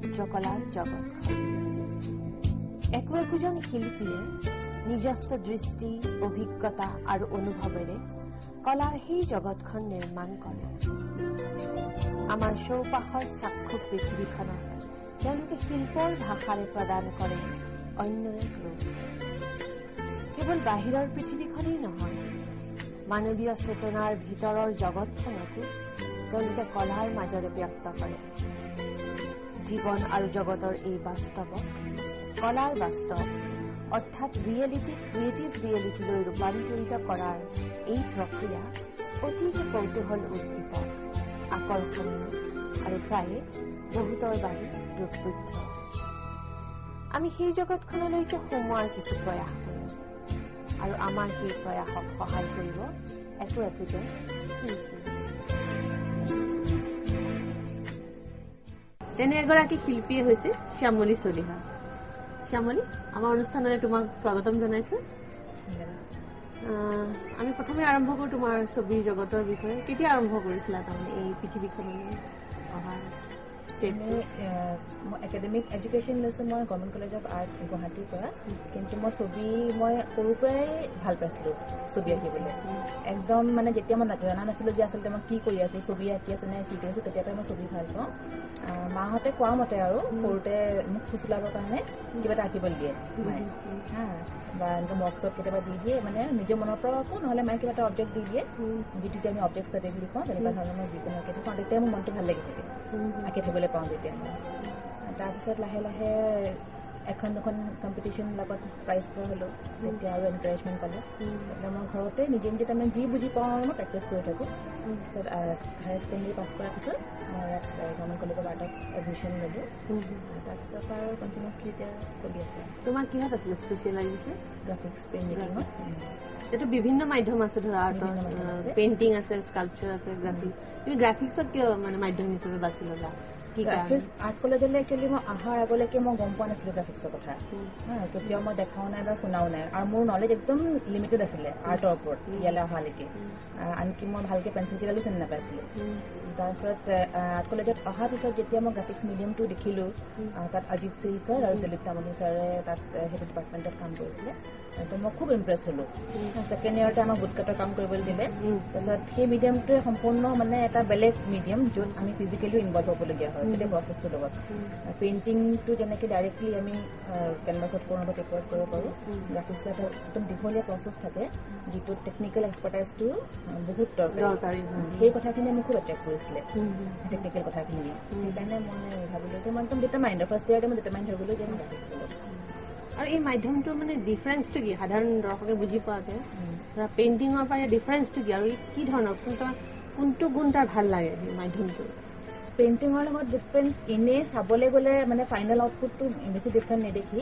চিত্ৰকলাৰ জগতখন একো একোজন শিল্পীয়ে নিজস্ব দৃষ্টি অভিজ্ঞতা আৰু অনুভৱেৰে কলাৰ সেই জগতখন নিৰ্মাণ কৰে। আমাৰ চৌপাশৰ চাক্ষুষ পৃথিৱীখনক তেওঁলোকে শিল্পৰ ভাষাৰে প্ৰদান কৰে অন্য এক ৰূপ। কেৱল বাহিৰৰ পৃথিৱীখনেই নহয় মানৱীয় চেতনাৰ ভিতৰৰ জগতখনকো তেওঁলোকে কলাৰ মাজেৰে ব্যক্ত কৰে। জীৱন আৰু জগতৰ এই বাস্তৱক কলাৰ বাস্তৱ অৰ্থাৎ ৰিয়েলিটিক ক্ৰিয়েটিভ ৰিয়েলিটিলৈ ৰূপান্তৰিত কৰাৰ এই প্ৰক্ৰিয়া অতিকে কৌতূহল উদ্দীপক আকৰ্ষণীয় আৰু প্ৰায়ে বহুতৰ বাবে দুৰ্বোধ্য আমি সেই জগতখনলৈকে সোমোৱাৰ কিছু প্ৰয়াস কৰিম আৰু আমাৰ সেই প্ৰয়াসক সহায় কৰিব একো একোজন শিল্পী। তেনে এগৰাকী শিল্পীয়ে হৈছে শ্যামলী চলিহা। শ্যামলী আমাৰ অনুষ্ঠানলৈ তোমাক স্বাগতম জনাইছো। আমি প্ৰথমে আৰম্ভ কৰো তোমাৰ ছবিৰ জগতৰ বিষয়ে। কেতিয়া আৰম্ভ কৰিছিলা তাৰমানে এই পৃথিৱীখনলৈ ষ্টেপটো মই একাডেমিক এডুকেশ্যন লৈছোঁ মই গভৰ্ণমেণ্ট কলেজ অফ আৰ্ট গুৱাহাটীৰ পৰা। কিন্তু মই ছবি মই সৰুৰ পৰাই ভাল পাইছিলোঁ ছবি আঁকিবলৈ। একদম মানে যেতিয়া মই জনা নাছিলোঁ যে আচলতে মই কি কৰি আছোঁ ছবি আঁকি আছোঁ নে কি কৰি আছোঁ তেতিয়াৰ পৰাই মই ছবি ভাল পাওঁ। মাহঁতে কোৱা মতে আৰু সৰুতে মোক ফুচলাবৰ কাৰণে কিবা এটা আঁকিবলৈ দিয়ে বা এনেকৈ মৰ্কছত কেতিয়াবা দি দিয়ে মানে নিজৰ মনৰ পৰা আকৌ নহ'লে মায়ে কিবা এটা অবজেক্ট দি দিয়ে। যিটো আমি অবজেক্ট ষ্টাডি বুলি কওঁ তেনেকুৱা ধৰণৰ মই যিকোনো আঁকি থাকোঁ তেতিয়া মোৰ মনটো ভাল লাগি থাকে। আঁকি থবলৈ পাওঁ তেতিয়া তাৰপিছত লাহে লাহে এখন দুখন কম্পিটিশ্যনবিলাকত প্ৰাইজ পোৱা হ'লোঁ তেতিয়া আৰু এনকাৰেজমেণ্ট পালোঁ। তাৰপিছত মই ঘৰতে নিজে নিজে তাৰমানে যি বুজি পাওঁ আৰু মই প্ৰেক্টিছ কৰি থাকোঁ। তাৰপিছত হায়াৰ ছেকেণ্ডেৰী পাছ কৰাৰ পিছত মই ইয়াত গভৰ্ণমেণ্ট কলেজ অফ আৰ্টত এডমিশ্যন ল'লোঁ। তাৰপিছত আৰু কণ্টিনিউছলি এতিয়া চলি আছে। তোমাৰ কিহত আছিলে স্পেচিয়েলাইজেশ্যন গ্ৰাফিক্স প্ৰিণ্ট মেকিঙত এইটো বিভিন্ন মাধ্যম আছে ধৰা আৰ্টৰ। পেইণ্টিং আছে। স্কাল্পচাৰ আছে গ্ৰাফিক্স তুমি গ্ৰাফিক্সত কিয় মানে মাধ্যম হিচাপে বাছি ল'লা? গ্ৰাফিক্স আৰ্ট কলেজলৈ একচুৱেলি মই অহাৰ আগলৈকে মই গম পোৱা নাছিলোঁ গ্ৰাফিক্সৰ কথা। হা, কেতিয়াও মই দেখাও নাই বা শুনাও নাই। আৰু মোৰ নলেজ একদম লিমিটেড আছিলে আৰ্টৰ ওপৰত ইয়ালৈ অহালৈকে। আনকি মই ভালকৈ পেঞ্চিল কেইডালো চিনি নাপাইছিলোঁ। তাৰপিছত আৰ্ট কলেজত অহাৰ পিছত যেতিয়া মই গ্ৰাফিক্স মিডিয়ামটো দেখিলোঁ তাত অজিত সিং ছাৰ আৰু দিলীপ তামুলী ছাৰে তাত সেইটো ডিপাৰ্টমেণ্টত কাম কৰিছিলে। তো মই খুব ইমপ্ৰেছ হ'লোঁ। ছেকেণ্ড ইয়াৰতে আমাক বুটকাটৰ কাম কৰিবলৈ দিলে। তাৰপিছত সেই মিডিয়ামটোৱে সম্পূৰ্ণ মানে এটা বেলেগ মিডিয়াম য'ত আমি ফিজিকেলিও ইনভলভ হ'বলগীয়া হয় গোটেই প্ৰচেছটোৰ লগত। পেইণ্টিংটো যেনেকৈ ডাইৰেক্টলি আমি কেনভাছত কৰোঁ বা পেপাৰত কৰিব পাৰোঁ। গ্ৰাফিক্সৰ এটা একদম দীঘলীয়া প্ৰচেছ থাকে যিটোত টেকনিকেল এক্সপাৰ্টাইজটো বহুত দৰকাৰী। সেই কথাখিনিয়ে মোক খুব এট্ৰেক্ট কৰিছিলে টেকনিকেল কথাখিনি। সেইকাৰণে মই ভাবিলোঁ যে মই একদম ডিটাৰমাইণ্ড ফাৰ্ষ্ট ইয়াৰতে মই ডিটাৰমাইণ্ড হৈ গ'লোঁ যে মই গ্ৰাফিক্স আৰু এই মাধ্যমটোৰ মানে ডিফাৰেঞ্চটো কি? সাধাৰণ দৰ্শকে বুজি পোৱাকে। ধৰা পেইণ্টিঙৰ পৰা ডিফাৰেঞ্চটো কি? আৰু কি ধৰণৰ? কোনটা কোনটো গুণ তাৰ ভাল লাগে মাধ্যমটো পেইণ্টিঙৰ লগত ডিফাৰেঞ্চ এনেই চাবলৈ গ'লে মানে ফাইনেল আউটপুটটো বেছি ডিফাৰেণ্ট নেদেখি।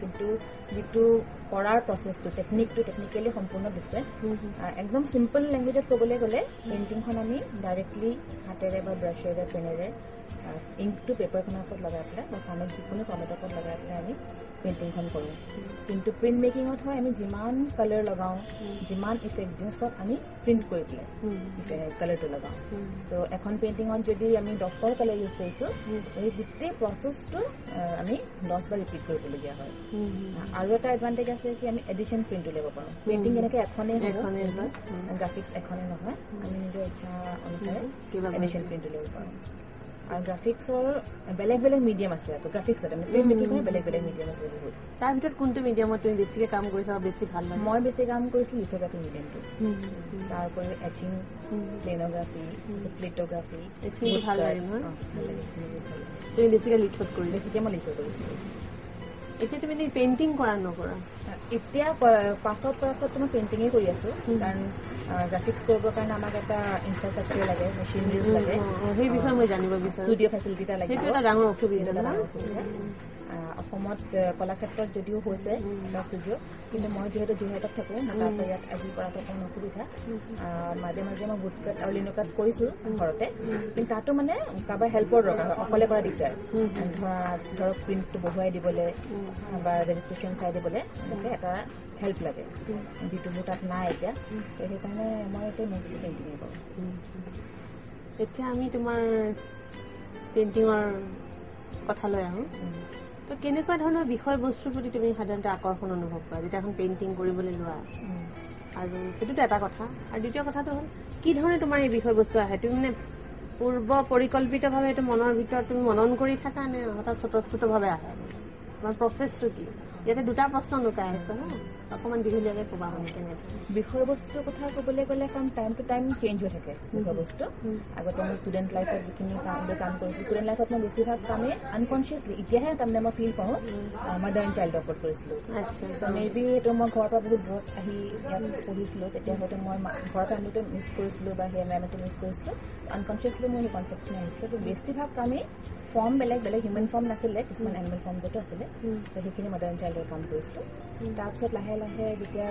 কিন্তু যিটো কৰাৰ প্ৰচেছটো টেকনিকটো টেকনিকেলি সম্পূৰ্ণ ডিফাৰেণ্ট একদম চিম্পল লেংগুৱেজত ক'বলৈ গ'লে পেইণ্টিংখন আমি ডাইৰেক্টলি হাতেৰে বা ব্ৰাছেৰে পেনেৰে ইংকটো পেপাৰখনৰ ওপৰত লগাই পেলাই বা ফৰ্মেট যিকোনো ফৰ্মেটৰ ওপৰত লগাই পেলাই আমি পেইণ্টিংখন কৰোঁ। কিন্তু প্ৰিণ্ট মেকিঙত হয় আমি যিমান কালাৰ লগাওঁ যিমান ইফেক্ট দিওঁ চব আমি প্ৰিণ্ট কৰি পেলাই কালাৰটো লগাওঁ। তো এখন পেইণ্টিঙত যদি আমি দহটাৰ কালাৰ ইউজ কৰিছোঁ এই গোটেই প্ৰচেছটো আমি দহবাৰ ৰিপিট কৰিবলগীয়া হয়। আৰু এটা এডভান্টেজ আছে কি আমি এডিশ্যন প্ৰিণ্ট উলিয়াব পাৰোঁ। পেইণ্টিং এনেকৈ এখনেই। গ্ৰাফিক্স এখনেই নহয়। আমি নিজৰ ইচ্ছা অনুসাৰে। এডিশ্যন প্ৰিণ্ট উলিয়াব পাৰোঁ। আৰু গ্ৰাফিক্সৰ বেলেগ বেলেগ মিডিয়াম আছে আকৌ গ্ৰাফিক্সত বেলেগ বেলেগ মিডিয়াম আছে বহুত তাৰ ভিতৰত কোনটো মিডিয়ামত তুমি বেছিকে কাম কৰিছা আৰু বেছি ভাল লাগে? মই বেছি কাম কৰিছিলোঁ লিথোগ্ৰাফি মিডিয়ামটো তাৰ উপৰি এচিং প্লেনগ্ৰাফি প্লেটগ্ৰাফি ভাল লাগে? তুমি বেছিকে লিখত কৰি বেছিকৈ মই লিখো কৰিছিলোঁ এতিয়া তুমি পেইণ্টিং কৰা নকৰা এতিয়া পাছত পাছত মই পেইণ্টিঙেই কৰি আছোঁ কাৰণ গ্ৰাফিক্স কৰিবৰ কাৰণে আমাক এটা ইনফ্ৰাষ্ট্ৰাকচাৰ লাগে মেচিনাৰিজ লাগে। সেই বিষয়ে মই জানিব বিচাৰো। ষ্টুডিঅ' ফেচিলিটি এটা লাগে। সেইটো এটা ডাঙৰ অসুবিধা অসমত কলাক্ষেত্ৰত যদিও হৈছে এটা ষ্টুডিঅ' কিন্তু মই যিহেতু যোৰহাটত থাকোঁ মই তাৰ পৰা ইয়াত আহি কৰাটো অকণমান অসুবিধা। মাজে মাজে মই বুটকাট আৰু লিনুকাট কৰিছোঁ ঘৰতে কিন্তু তাতো মানে কাৰোবাৰ হেল্পৰ দৰকাৰ হয় অকলে কৰা দিগদাৰ। ধৰা ধৰক প্ৰিণ্টটো বহুৱাই দিবলৈ বা ৰেজিষ্ট্ৰেশ্যন চাই দিবলৈ এনেকৈ এটা হেল্প লাগে যিটো মোৰ তাত নাই এতিয়া। তো সেইকাৰণে মই এতিয়া মষ্টলি পেইণ্টিঙে কৰোঁ। এতিয়া আমি তোমাৰ পেইণ্টিঙৰ কথালৈ আহোঁ। তো কেনেকুৱা ধৰণৰ বিষয়বস্তুৰ প্ৰতি তুমি সাধাৰণতে আকৰ্ষণ অনুভৱ কৰা? যেতিয়া এখন পেইণ্টিং কৰিবলৈ লোৱা। আৰু সেইটোতো এটা কথা। আৰু দ্বিতীয় কথাটো হ'ল কি ধৰণে তোমাৰ এই বিষয়বস্তু আহে? তুমি মানে পূৰ্ব পৰিকল্পিতভাৱে এইটো মনৰ ভিতৰত তুমি মনন কৰি থাকা নে হঠাৎ স্বতঃস্ফূৰ্তভাৱে আহে? তোমাৰ প্ৰচেছটো কি? ইয়াতে দুটা প্ৰশ্ন লুকাই আছে ন? অকণমান দীঘলীয়াকৈ ক'বা মানে কেনেকৈ। বিষয়বস্তুৰ কথা ক'বলৈ গ'লে কাৰণ টাইম টু টাইম চেঞ্জ হৈ থাকে বিষয়বস্তু। আগতে মই ষ্টুডেণ্ট লাইফত যিখিনি কাম কাম কৰিছিলোঁ ষ্টুডেণ্ট লাইফত মই বেছিভাগ কামেই আনকনচিয়াছলি এতিয়াহে তাৰমানে মই ফিল কৰোঁ মাদাৰ এণ্ড চাইল্ডৰ ওপৰত কৰিছিলোঁ। আচ্ছা। মে বি এইটো মই ঘৰৰ পৰা বহুত দূৰত আহি ইয়াত পঢ়িছিলোঁ। তেতিয়া হয়তো মই ঘৰৰ ফেমিলিটো মিছ কৰিছিলোঁ বা সেই এনভাইৰমেণ্টটো মিছ কৰিছিলোঁ। আনকনচিয়াছলি মোৰ সেই কনচেপ্টখিনি আহিছিলে তো বেছিভাগ কামেই ফৰ্ম বেলেগ বেলেগ হিউমেন ফৰ্ম নাছিলে কিছুমান এনিমেল ফৰ্মছতো আছিলে। উম। তো সেইখিনি মাদাৰ এণ্ড চাইল্ডৰ কাম কৰিছিলোঁ। তাৰপিছত লাহে লাহে যেতিয়া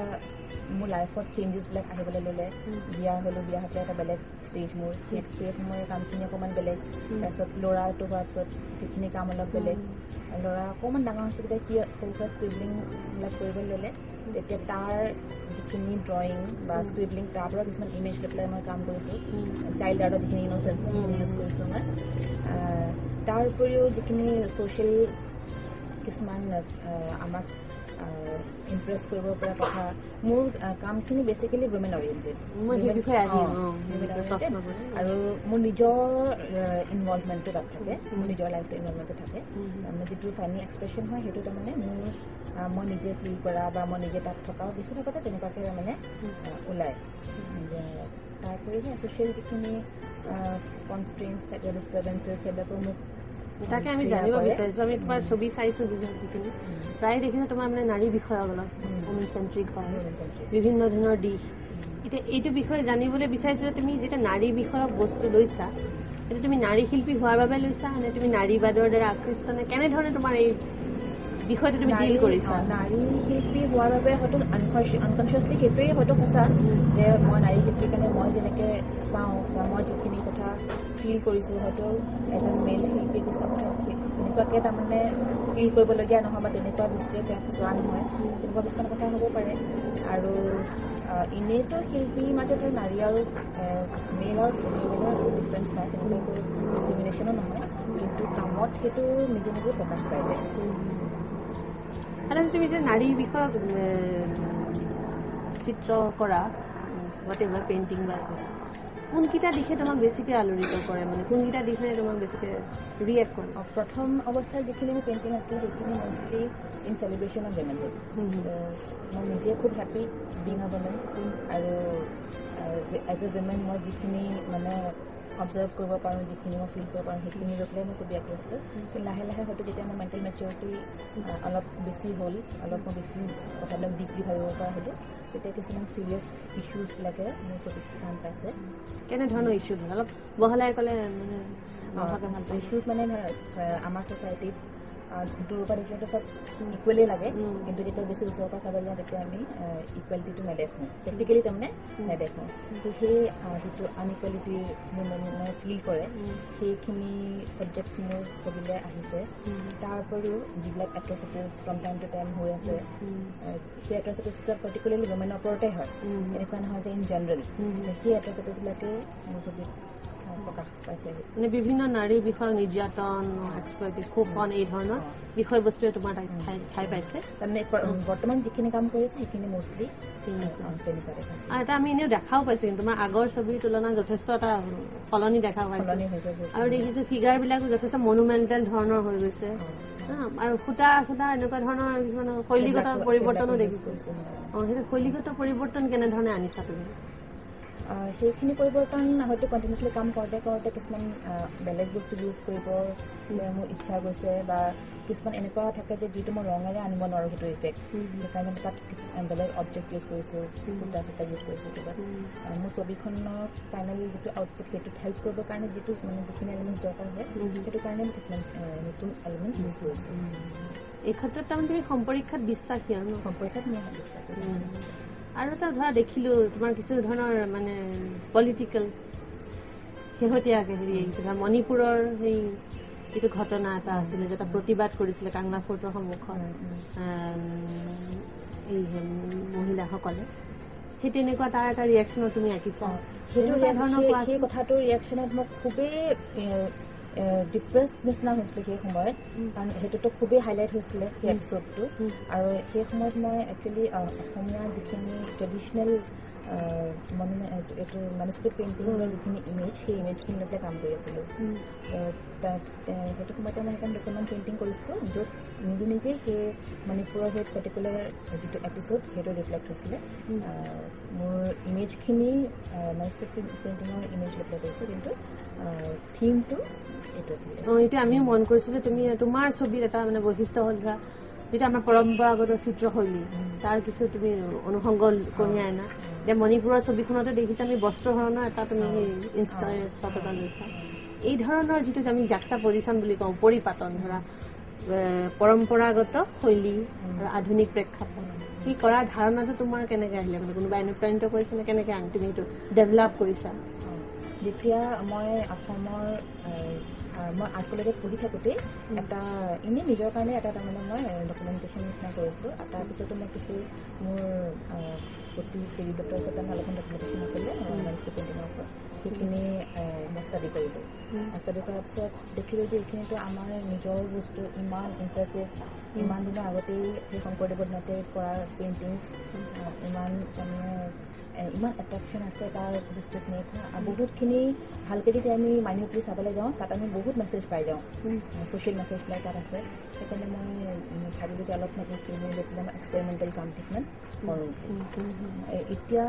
মোৰ লাইফত চেঞ্জেছবিলাক আহিবলৈ ল'লে। বিয়া হ'লোঁ বিয়া হওঁতে এটা বেলেগ ষ্টেজ মোৰ। সেই সময়ৰ কামখিনি অকণমান বেলেগ। তাৰপিছত ল'ৰাটো হোৱাৰ পিছত সেইখিনি কাম অলপ বেলেগ। আৰু ল'ৰা অকণমান ডাঙৰ হৈছে তেতিয়া সি সৰু সুৰা স্ক্ৰিবলিংবিলাক কৰিবলৈ ল'লে। তেতিয়া তাৰ যিখিনি ড্ৰয়িং বা উম। স্ক্ৰিবলিং তাৰ পৰা কিছুমান ইমেজ লৈ পেলাই মই কাম কৰিছোঁ উম। চাইল্ড আৰ্টৰ যিখিনি ইন'চেঞ্চ সেইখিনি উম। ইউজ কৰিছোঁ মই আহ, তাৰ উপৰিও যিখিনি ছ'চিয়েল কিছুমান আহ, আমাক ইমপ্ৰেছ কৰিব পৰা কথা মোৰ কামখিনি বেচিকেলি ৱমেন অৰিয়েণ্টেড। আৰু মোৰ নিজৰ ইনভলভমেণ্টটো তাত থাকে। মোৰ নিজৰ লাইফটো ইনভলভমেণ্টটো থাকে। তাৰমানে যিটো ফাইনেল এক্সপ্ৰেশ্যন হয় সেইটো তাৰমানে মোৰ মই নিজে ফিল কৰা বা মই নিজে তাত থকা বেছিভাগতে তেনেকুৱাকৈ মানে উম। আহ, ওলায় তাৰ উপৰিও ছ'চিয়েল যিখিনি কনষ্ট্ৰেঞ্চ থাকে ডিষ্টাৰ্বেঞ্চেছ সেইবিলাকো মোক তাকে আমি জানিব। বিচাৰিছো আমি তোমাৰ ছবি চাইছো যিখিনি প্ৰায় দেখিছো তোমাৰ মানে নাৰী বিষয়ক অলপ উম। উমেন চেন্ট্ৰিক হয়। বিভিন্ন ধৰণৰ দিশ এতিয়া এইটো বিষয়ে জানিবলৈ বিচাৰিছো যে তুমি যেতিয়া নাৰী বিষয়ক বস্তু লৈছা সেইটো তুমি নাৰী শিল্পী হোৱাৰ বাবে লৈছা নে তুমি নাৰীবাদৰ দ্বাৰা আকৃষ্ট নে কেনেধৰণে তোমাৰ এই বিষয়টো তুমি ডিল কৰিছা নাৰী শিল্পী হোৱাৰ বাবে হয়তো আনকনচিয়াছলি সেইটোৱেই হয়তো সঁচা যে মই নাৰী শিল্পীৰ কাৰণে মই যেনেকৈ চাওঁ বা মই যিখিনি কথা ফিল কৰিছোঁ হয়তো এজন মেল কিছুমান কথা তেনেকুৱাকৈ তাৰমানে ফিল কৰিবলগীয়া নহয় বা তেনেকুৱা দৃষ্টিৰে তেওঁক চোৱা নহয়। তেনেকুৱা কিছুমান কথা হ'ব পাৰে। আৰু এনেইতো শিল্পীৰ মাজত নাৰী আৰু মেল আৰু ফিমেলৰ একো ডিফাৰেঞ্চ নাই। তেনেকুৱাকৈ ডিছক্ৰিমিনেশ্যনো নহয়। কিন্তু কামত সেইটো নিজে নিজে প্ৰকাশ পাই যায়। সাধাৰণতে তুমি যে নাৰী বিষয়ক উম, চিত্ৰ কৰা হোৱাটেভাৰ পেইণ্টিং বা কোনকেইটা দিশে তোমাক বেছিকৈ আলোড়িত কৰে মানে? কোনকেইটা দিশে তোমাক বেছিকৈ ৰিয়েক্ট কৰে? প্ৰথম অৱস্থাত যিখিনি মোৰ পেইণ্টিং আছিলে সেইখিনি mostly in celebration of hmm. মই নিজে খুব হেপ্পী বিং উইমেন আৰু এজ এ উইমেন মই যিখিনি মানে অবজাৰ্ভ কৰিব পাৰোঁ যিখিনি মই ফিল কৰিব পাৰোঁ সেইখিনি লৈ পেলাই মই ছবি আঁকি আছিলোঁ। কিন্তু লাহে লাহে হয়তো যেতিয়া মোৰ মেণ্টেল মেচিউৰিটি অলপ বেছি হ'ল অলপ মই বেছি কথাবিলাক ডিপলি ভাবিব পৰা হ'লোঁ। তেতিয়া কিছুমান ছিৰিয়াছ ইছ্যুজবিলাকে মোৰ ছবিত স্থান পাইছে। কেনেধৰণৰ ইছ্যু অলপ বহলাই ক'লে মানে ইছ্যুজ মানে আমাৰ ছ'চাইটিত দূৰৰ পৰা দেখিলেতো চব ইকুৱেলেই লাগে। কিন্তু যেতিয়া বেছি ওচৰৰ পৰা চাব যাওঁ তেতিয়া আমি ইকুৱেলিটিটো নেদেখোঁ প্ৰেক্টিকেলি তাৰমানে। নেদেখোঁ তো সেই যিটো আনইকুৱেলিটিৰ মানে ফিল কৰে। সেইখিনি ছাবজেক্টছ মোৰ ছবিলৈ আহিছে। তাৰ উপৰিও যিবিলাক atrocities from time to time হৈ আছে সেই এট্ৰচিটিজবিলাক পাৰ্টিকুলাৰলি ৱমেনৰ ওপৰতে হয়। এনেকুৱা নহয় যে ইন জেনেৰেল। সেই এট্ৰচিটিজবিলাকেও মোৰ ছবিত প্ৰকাশ পাইছে। মানে বিভিন্ন নাৰীৰ বিষয়ক নিৰ্যাতন শোষণ এই ধৰণৰ বিষয়বস্তুৱে তোমাৰ তাত ঠাই পাইছে। তাৰমানে বৰ্তমান যিখিনি কাম কৰিছে সেইখিনি মষ্টলি আৰু এটা আমি এনেও দেখাও পাইছো কিন্তু তোমাৰ আগৰ ছবিৰ তুলনাত যথেষ্ট এটা সলনি দেখা পাইছো। আৰু দেখিছো ফিগাৰ বিলাকো যথেষ্ট মনুমেণ্টেল ধৰণৰ হৈ গৈছে। আৰু সূতা চূতা এনেকুৱা ধৰণৰ কিছুমান শৈলীগত পৰিৱৰ্তনো দেখিছো। অ সেইটো শৈলীগত পৰিৱৰ্তন কেনেধৰণে আনিছা তুমি? সেইখিনি পৰিৱৰ্তন হয়তো কণ্টিনিউছলি কাম কৰোঁতে কৰোঁতে কিছুমান বেলেগ বস্তু ইউজ কৰিব মোৰ ইচ্ছা গৈছে বা কিছুমান এনেকুৱা থাকে যে যিটো মই ৰঙেৰে আনিব নোৱাৰোঁ সেইটো ইফেক্ট। সেইকাৰণে তাত বেলেগ অবজেক্ট ইউজ কৰিছোঁ। সূতা চূতা ইউজ কৰিছোঁ কিবা মোৰ ছবিখনৰ ফাইনেল যিটো আউটপুট সেইটোত হেল্প কৰিবৰ কাৰণে যিটো মানে যিখিনি এলিমেণ্টছ দৰকাৰ হয়। সেইটো কাৰণে মই কিছুমান নতুন এলিমেণ্ট ইউজ কৰিছোঁ এই ক্ষেত্ৰত তাৰমানে তুমি সম্পৰীক্ষাত বিশ্বাসী আৰু ন সম্পৰ্কত মই বিশ্বাস। আৰু এটা ধৰা দেখিলো তোমাৰ কিছু ধৰণৰ মানে পলিটিকেল শেহতীয়াকে হেৰি ধৰা মণিপুৰৰ সেই যিটো ঘটনা এটা আছিলে যে এটা প্ৰতিবাদ কৰিছিলে কাংলা ফৰ্টৰ সন্মুখত এই মহিলাসকলে। সেই তেনেকুৱা তাৰ এটা ৰিয়েকশ্যনত তুমি আঁকিছা। সেইটো সেই- কথাটোৰ ৰিয়েকশ্যনত মোক খুবেই ডিপ্ৰেছ নিচিনা হৈছিলোঁ সেই সময়ত কাৰণ সেইটোতো খুবেই হাইলাইট হৈছিলে সেই। এপিছ'ডটো উম। আৰু সেই সময়ত মই একচুৱেলি অসমীয়া যিখিনি ট্ৰেডিশ্যনেল মানে এইটো মেনুস্ক্ৰিপ্ট পেইণ্টিঙৰ যিখিনি ইমেজ সেই ইমেজখিনি লৈ পেলাই কাম কৰি আছিলোঁ। তাত সেইটো সময়তে মই এখন দুখনমান পেইণ্টিং কৰিছিলোঁ য'ত নিজে নিজে সেই মণিপুৰৰ সেই পাৰ্টিকুলাৰ যিটো এপিছ'ড সেইটো ৰিফ্লেক্ট হৈছিলে। মোৰ ইমেজখিনি মেনুস্ক্ৰিপ্ট পেইণ্টিঙৰ ইমেজ লৈ পেলাই কৰিছোঁ কিন্তু থিমটো এইটো আছিলে। অ, এতিয়া আমিও মন কৰিছো যে তুমি তোমাৰ ছবিত এটা মানে বৈশিষ্ট্য হ'ল ধৰা যিটো আমাৰ পৰম্পৰাগত চিত্ৰশৈলী। তাৰ কিছু তুমি অনুসংগ কঢ়িয়াই আনা। এতিয়া মণিপুৰৰ ছবিখনতে দেখিছা আমি বস্ত্ৰ ধৰণৰ এটা তুমি এই ধৰণৰ যিটো আমি যাত্ৰা পজিশ্যন বুলি কওঁ পৰিপাতন ধৰা পৰম্পৰাগত শৈলী আৰু আধুনিক প্ৰেক্ষাপট। কি কৰাৰ ধাৰণাটো তোমাৰ কেনেকে আহিলে? মানে কোনোবাই অনুপ্ৰাণিত কৰিছে নে কেনেকে তুমি এইটো ডেভেলপ কৰিছা? যেতিয়া মই অসমৰ মই আৰ্ট কলেজত পঢ়ি থাকোঁতেই এটা এনেই নিজৰ কাৰণে এটা তাৰমানে মই ডকুমেণ্টেশ্যন নিচিনা কৰিছিলোঁ আৰু তাৰপিছতো মই কিছু মোৰ প্ৰতি চিৰিদত্তৰ ওচৰত তাৰমানে অলপমান ডকুমেণ্টেশ্যন আছিলে মেনুস্ক্ৰিপ্ট পেইণ্টিঙৰ ওপৰত। সেইখিনি মই ষ্টাডি কৰিলোঁ। ষ্টাডি কৰাৰ পিছত দেখিলোঁ যে এইখিনিতো আমাৰ নিজৰ বস্তু ইমান ইম্প্ৰেছিভ ইমান দিনৰ আগতেই সেই শংকৰদেৱৰ দিনতে কৰা পেইণ্টিং ইমান তাৰমানে ইমান এট্ৰেকশ্যন আছে তাৰ বস্তুখিনিত আৰু বহুতখিনি ভালকৈ যদি আমি মাইনিউটলি চাবলৈ যাওঁ তাত আমি বহুত মেছেজ পাই যাওঁ ছ'চিয়েল মেছেজবিলাক তাত আছে সেইকাৰণে মই ভাবিলোঁ যে অলপ লৈ পেলাই মই এক্সপেৰিমেণ্টেল কাম কিছুমান কৰোঁ এতিয়া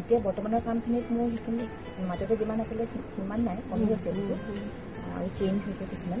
এতিয়া বৰ্তমানৰ কামখিনিত মোৰ সেইখিনি মাজতে যিমান আছিলে সিমান নাই কমি গৈছে আৰু চেঞ্জ হৈছে কিছুমান